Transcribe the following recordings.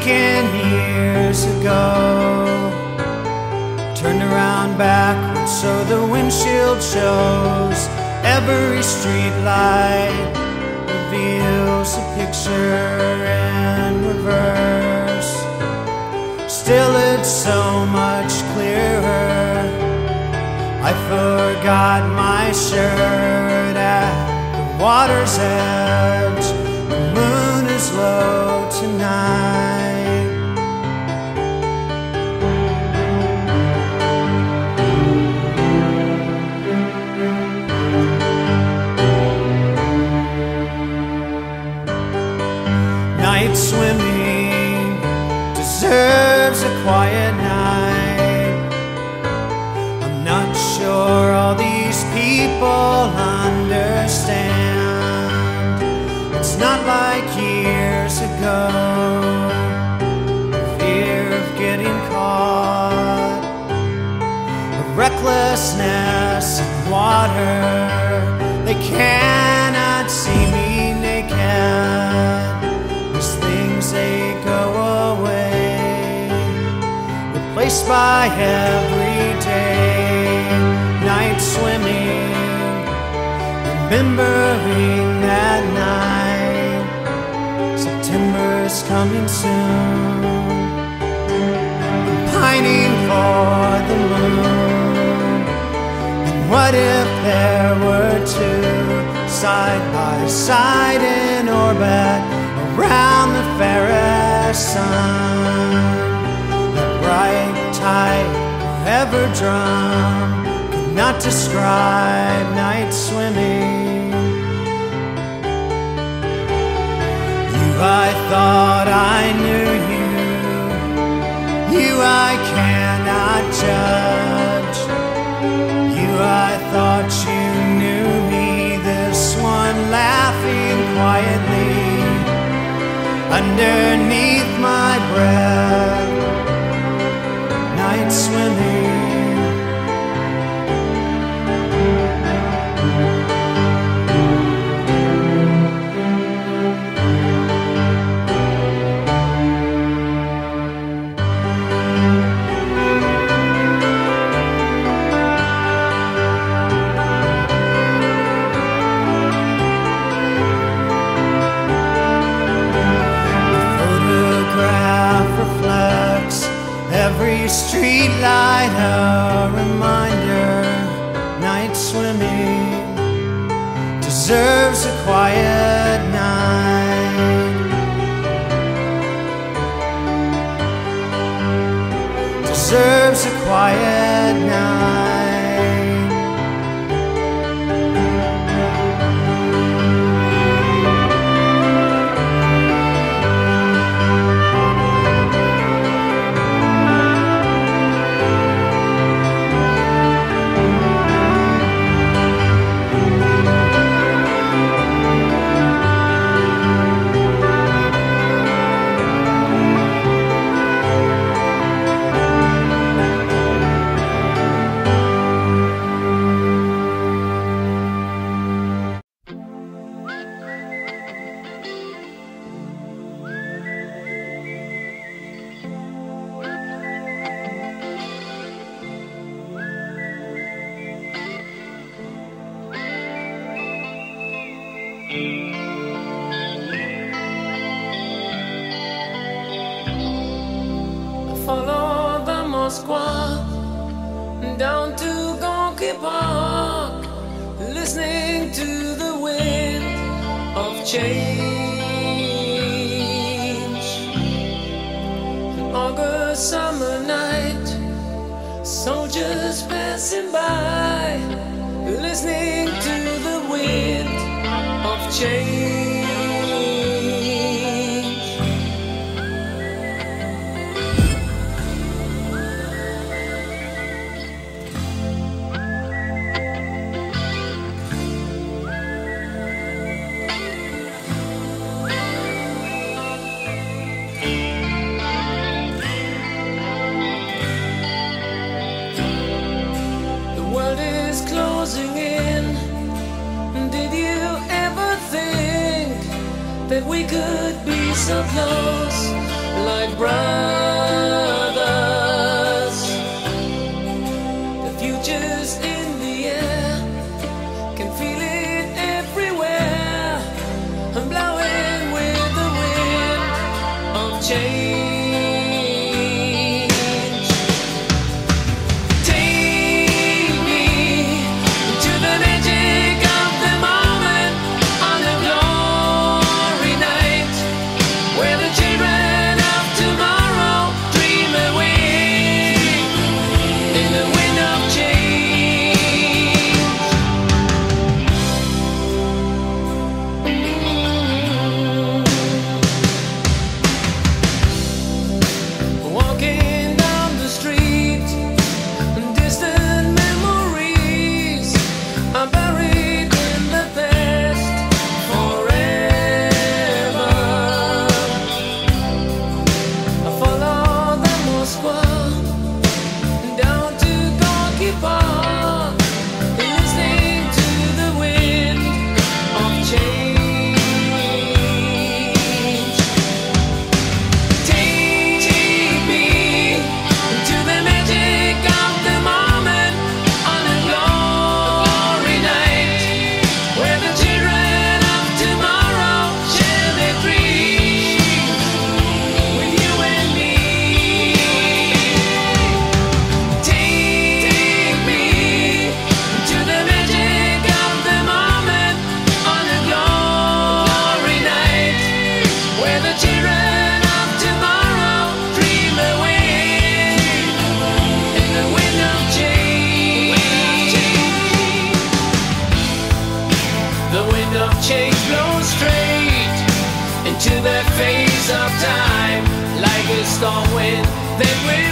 taken years ago. Turned around backwards so the windshield shows every street light reveals a picture in reverse. Still, it's so much clearer. I forgot my shirt at the water's edge. The moon is low tonight. Cannot see me naked. These things they go away replaced by everyday night swimming, remembering that night. September's coming soon. I'm pining for the moon. And what if there were two side by side in orbit around the fairest sun? That bright, tide ever drum could not describe night swimming. You, I thought I knew you. You, I cannot judge. You, I thought you knew underneath Deserves a quiet night. Follow the Moskva down to Gorky Park, listening to the wind of change. An August summer night, soldiers passing by, listening to change. of loss like brown. change blown straight into the face of time. Like a storm wind that will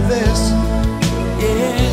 like this. Yeah.